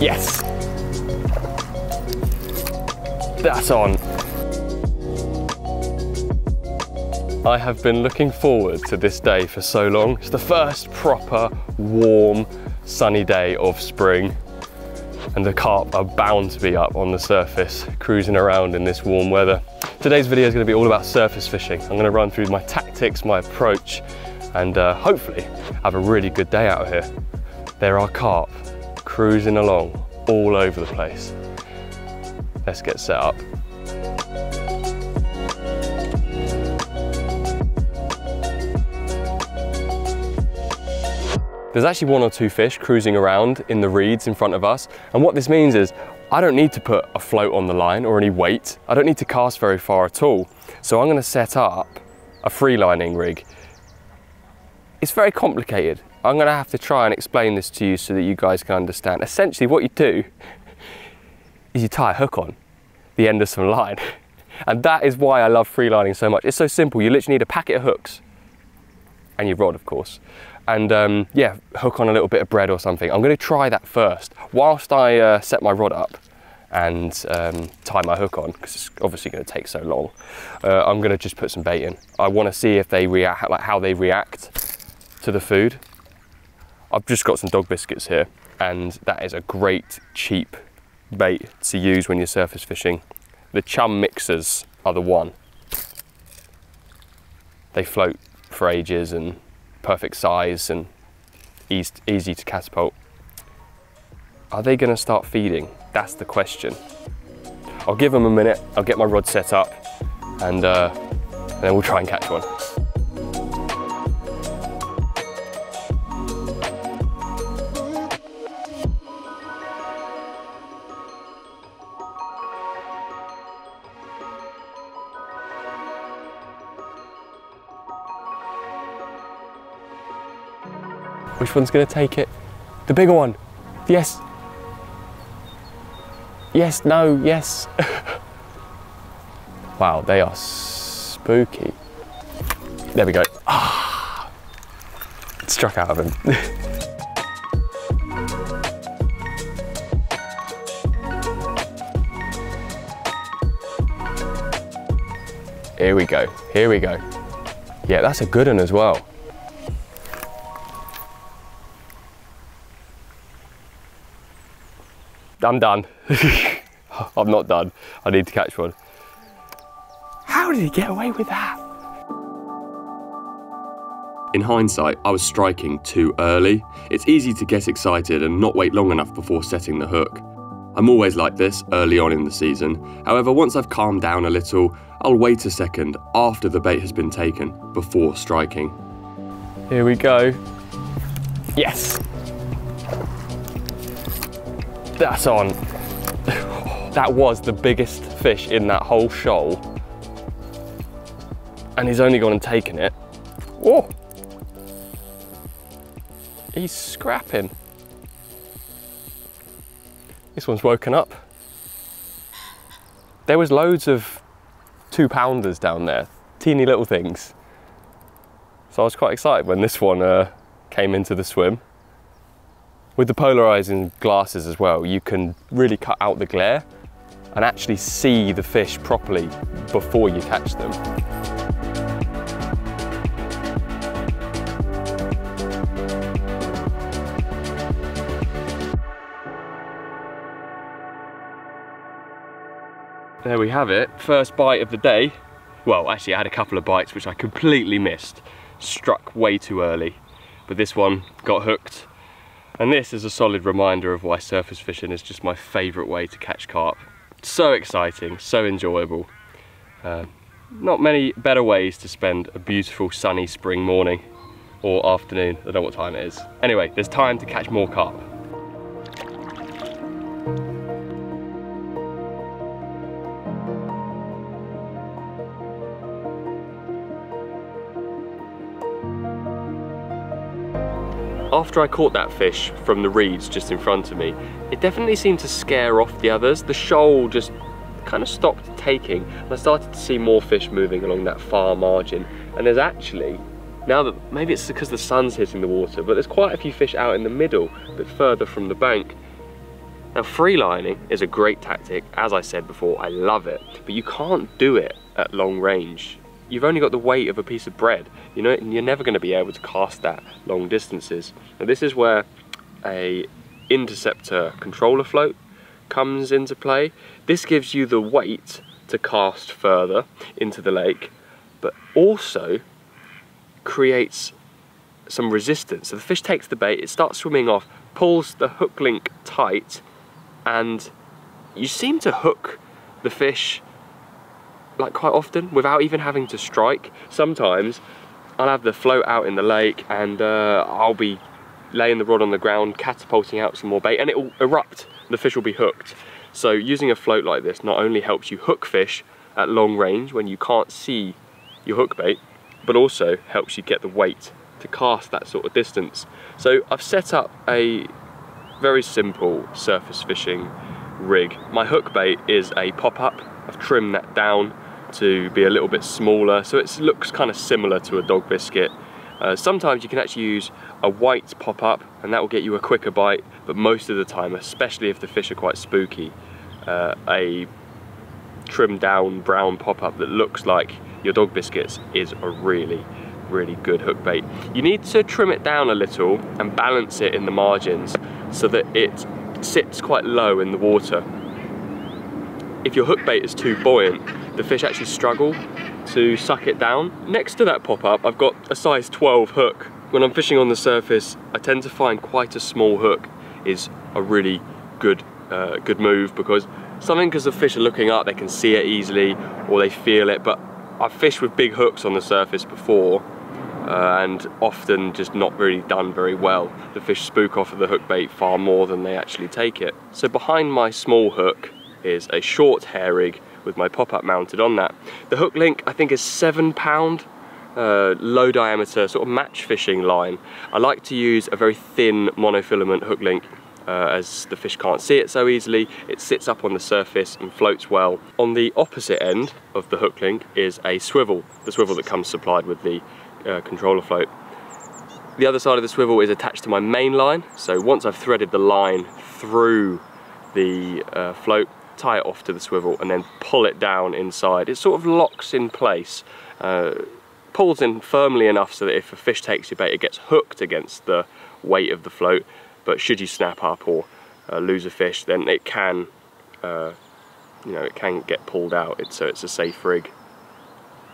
Yes. That's on. I have been looking forward to this day for so long. It's the first proper, warm, sunny day of spring and the carp are bound to be up on the surface, cruising around in this warm weather. Today's video is going to be all about surface fishing. I'm going to run through my tactics, my approach, and uh, hopefully have a really good day out here. There are carp cruising along all over the place. Let's get set up. There's actually one or two fish cruising around in the reeds in front of us. And what this means is I don't need to put a float on the line or any weight. I don't need to cast very far at all. So I'm gonna set up a free lining rig. It's very complicated. I'm gonna have to try and explain this to you so that you guys can understand. Essentially what you do is you tie a hook on the end of some line. And that is why I love freelining so much. It's so simple. You literally need a packet of hooks and your rod, of course and um, yeah, hook on a little bit of bread or something. I'm gonna try that first whilst I uh, set my rod up and um, tie my hook on because it's obviously going to take so long. Uh, I'm going to just put some bait in. I want to see if they react, like how they react to the food. I've just got some dog biscuits here and that is a great cheap bait to use when you're surface fishing. The chum mixers are the one. They float for ages and perfect size and easy, easy to catapult. Are they gonna start feeding? That's the question. I'll give them a minute, I'll get my rod set up and, uh, and then we'll try and catch one. Which one's gonna take it? The bigger one. Yes. Yes, no, yes. wow, they are spooky. There we go. Ah, it struck out of him. Here we go, here we go. Yeah, that's a good one as well. I'm done. I'm not done. I need to catch one. How did he get away with that? In hindsight, I was striking too early. It's easy to get excited and not wait long enough before setting the hook. I'm always like this early on in the season. However, once I've calmed down a little, I'll wait a second after the bait has been taken before striking. Here we go. Yes! That's on. that was the biggest fish in that whole shoal. And he's only gone and taken it. Oh! He's scrapping. This one's woken up. There was loads of two pounders down there, teeny little things. So I was quite excited when this one uh, came into the swim. With the polarizing glasses as well, you can really cut out the glare and actually see the fish properly before you catch them. There we have it, first bite of the day. Well, actually I had a couple of bites which I completely missed. Struck way too early. But this one got hooked and this is a solid reminder of why surface fishing is just my favourite way to catch carp. So exciting, so enjoyable. Uh, not many better ways to spend a beautiful sunny spring morning or afternoon, I don't know what time it is. Anyway, there's time to catch more carp. After I caught that fish from the reeds just in front of me, it definitely seemed to scare off the others. The shoal just kind of stopped taking and I started to see more fish moving along that far margin. And there's actually, now that maybe it's because the sun's hitting the water, but there's quite a few fish out in the middle, a bit further from the bank. Now free lining is a great tactic, as I said before, I love it, but you can't do it at long range. You've only got the weight of a piece of bread, you know, and you're never going to be able to cast that long distances. Now this is where a interceptor controller float comes into play. This gives you the weight to cast further into the lake, but also creates some resistance. So the fish takes the bait, it starts swimming off, pulls the hook link tight, and you seem to hook the fish like quite often without even having to strike. Sometimes I'll have the float out in the lake and uh, I'll be laying the rod on the ground, catapulting out some more bait and it will erupt, the fish will be hooked. So using a float like this not only helps you hook fish at long range when you can't see your hook bait, but also helps you get the weight to cast that sort of distance. So I've set up a very simple surface fishing rig. My hook bait is a pop-up. I've trimmed that down to be a little bit smaller so it looks kind of similar to a dog biscuit. Uh, sometimes you can actually use a white pop-up and that will get you a quicker bite but most of the time, especially if the fish are quite spooky, uh, a trimmed down brown pop-up that looks like your dog biscuits is a really really good hook bait. You need to trim it down a little and balance it in the margins so that it sits quite low in the water. If your hook bait is too buoyant, the fish actually struggle to suck it down. Next to that pop-up, I've got a size 12 hook. When I'm fishing on the surface, I tend to find quite a small hook is a really good, uh, good move because something because the fish are looking up, they can see it easily or they feel it, but I've fished with big hooks on the surface before uh, and often just not really done very well. The fish spook off of the hook bait far more than they actually take it. So behind my small hook is a short hair rig with my pop-up mounted on that. The hook link I think is seven pound, uh, low diameter sort of match fishing line. I like to use a very thin monofilament hook link uh, as the fish can't see it so easily. It sits up on the surface and floats well. On the opposite end of the hook link is a swivel, the swivel that comes supplied with the uh, controller float. The other side of the swivel is attached to my main line, so once I've threaded the line through the uh, float, tie it off to the swivel and then pull it down inside. It sort of locks in place, uh, pulls in firmly enough so that if a fish takes your bait it gets hooked against the weight of the float but should you snap up or uh, lose a fish then it can uh, you know it can get pulled out it's, so it's a safe rig.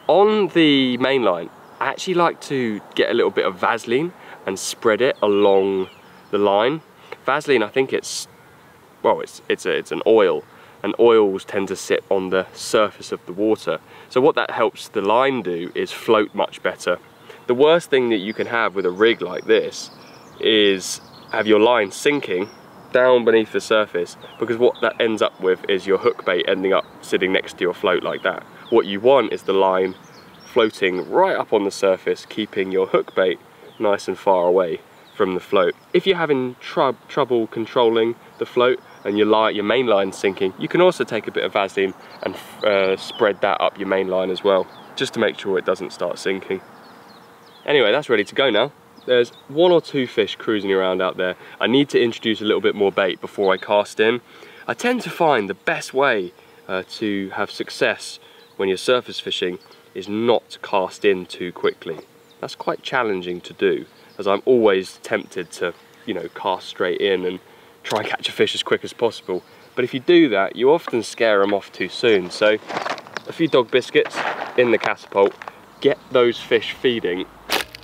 On the main line I actually like to get a little bit of Vaseline and spread it along the line. Vaseline I think it's well it's it's a, it's an oil and oils tend to sit on the surface of the water. So what that helps the line do is float much better. The worst thing that you can have with a rig like this is have your line sinking down beneath the surface because what that ends up with is your hook bait ending up sitting next to your float like that. What you want is the line floating right up on the surface, keeping your hook bait nice and far away from the float. If you're having tr trouble controlling the float, and your, line, your main line sinking, you can also take a bit of Vaseline and uh, spread that up your main line as well, just to make sure it doesn't start sinking. Anyway, that's ready to go now. There's one or two fish cruising around out there. I need to introduce a little bit more bait before I cast in. I tend to find the best way uh, to have success when you're surface fishing is not to cast in too quickly. That's quite challenging to do, as I'm always tempted to, you know, cast straight in and try and catch a fish as quick as possible. But if you do that, you often scare them off too soon. So a few dog biscuits in the catapult, get those fish feeding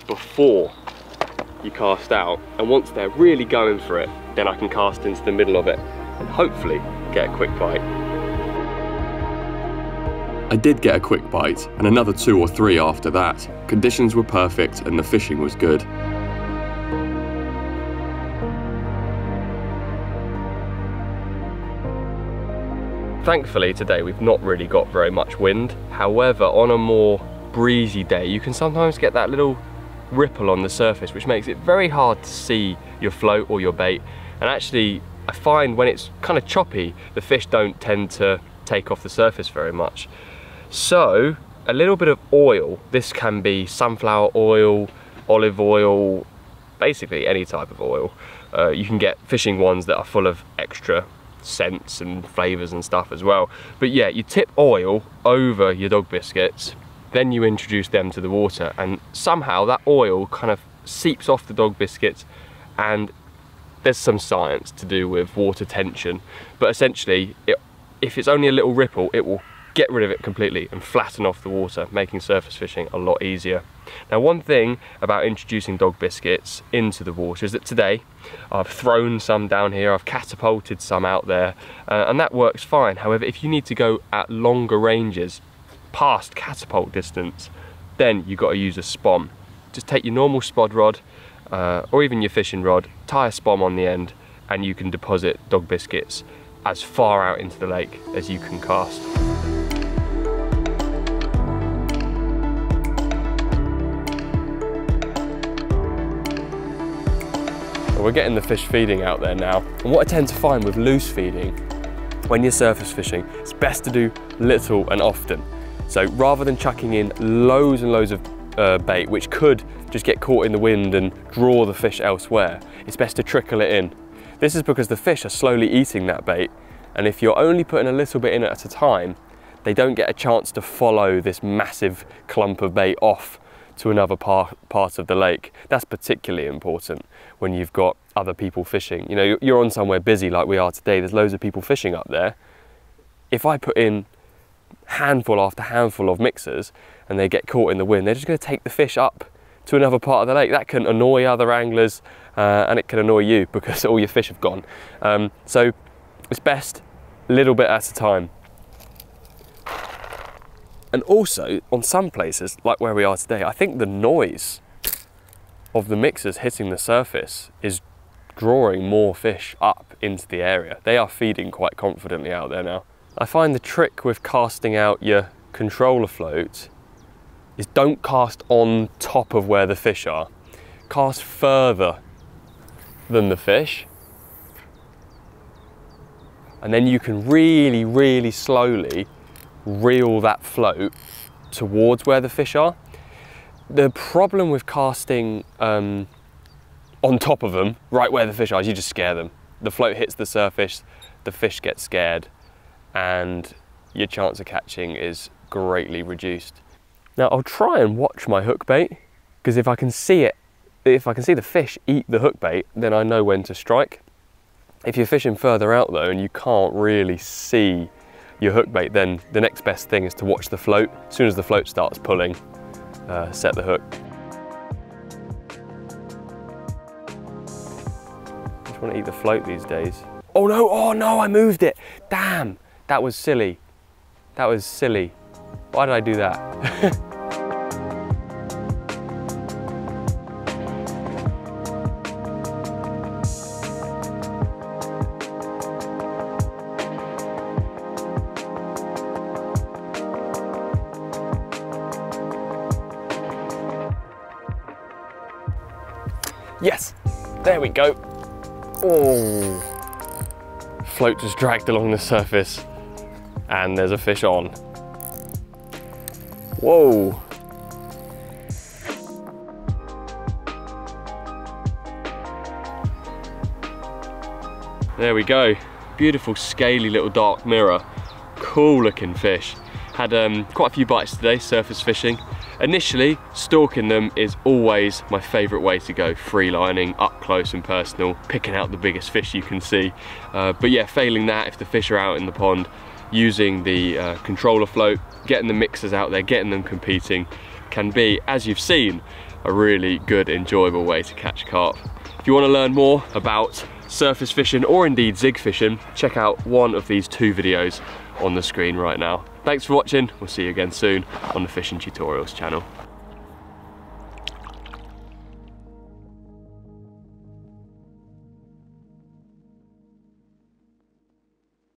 before you cast out. And once they're really going for it, then I can cast into the middle of it and hopefully get a quick bite. I did get a quick bite and another two or three after that. Conditions were perfect and the fishing was good. Thankfully today we've not really got very much wind. However, on a more breezy day, you can sometimes get that little ripple on the surface, which makes it very hard to see your float or your bait. And actually, I find when it's kind of choppy, the fish don't tend to take off the surface very much. So, a little bit of oil, this can be sunflower oil, olive oil, basically any type of oil. Uh, you can get fishing ones that are full of extra scents and flavors and stuff as well. But yeah, you tip oil over your dog biscuits, then you introduce them to the water and somehow that oil kind of seeps off the dog biscuits and there's some science to do with water tension, but essentially, it, if it's only a little ripple, it will get rid of it completely and flatten off the water, making surface fishing a lot easier. Now one thing about introducing dog biscuits into the water is that today I've thrown some down here, I've catapulted some out there, uh, and that works fine. However, if you need to go at longer ranges, past catapult distance, then you've got to use a Spomb. Just take your normal spod rod, uh, or even your fishing rod, tie a Spomb on the end, and you can deposit dog biscuits as far out into the lake as you can cast. We're getting the fish feeding out there now. And what I tend to find with loose feeding, when you're surface fishing, it's best to do little and often. So rather than chucking in loads and loads of uh, bait, which could just get caught in the wind and draw the fish elsewhere, it's best to trickle it in. This is because the fish are slowly eating that bait, and if you're only putting a little bit in it at a time, they don't get a chance to follow this massive clump of bait off to another part, part of the lake. That's particularly important when you've got other people fishing. You know, you're on somewhere busy like we are today, there's loads of people fishing up there. If I put in handful after handful of mixers and they get caught in the wind, they're just going to take the fish up to another part of the lake. That can annoy other anglers uh, and it can annoy you because all your fish have gone. Um, so it's best little bit at a time. And also, on some places, like where we are today, I think the noise of the mixers hitting the surface is drawing more fish up into the area. They are feeding quite confidently out there now. I find the trick with casting out your controller float is don't cast on top of where the fish are. Cast further than the fish. And then you can really, really slowly reel that float towards where the fish are. The problem with casting um, on top of them, right where the fish are, is you just scare them. The float hits the surface, the fish get scared, and your chance of catching is greatly reduced. Now I'll try and watch my hook bait, because if I can see it, if I can see the fish eat the hook bait, then I know when to strike. If you're fishing further out though and you can't really see your hook bait, then the next best thing is to watch the float. As soon as the float starts pulling, uh, set the hook. I Just want to eat the float these days. Oh no, oh no, I moved it. Damn, that was silly. That was silly. Why did I do that? there we go. Oh, float just dragged along the surface and there's a fish on. Whoa. There we go. Beautiful scaly little dark mirror. Cool looking fish. Had um, quite a few bites today, surface fishing. Initially, stalking them is always my favourite way to go, freelining, up close and personal, picking out the biggest fish you can see. Uh, but yeah, failing that, if the fish are out in the pond, using the uh, controller float, getting the mixers out there, getting them competing, can be, as you've seen, a really good, enjoyable way to catch carp. If you want to learn more about surface fishing or indeed zig fishing, check out one of these two videos on the screen right now. Thanks for watching, we'll see you again soon on the Fishing Tutorials channel.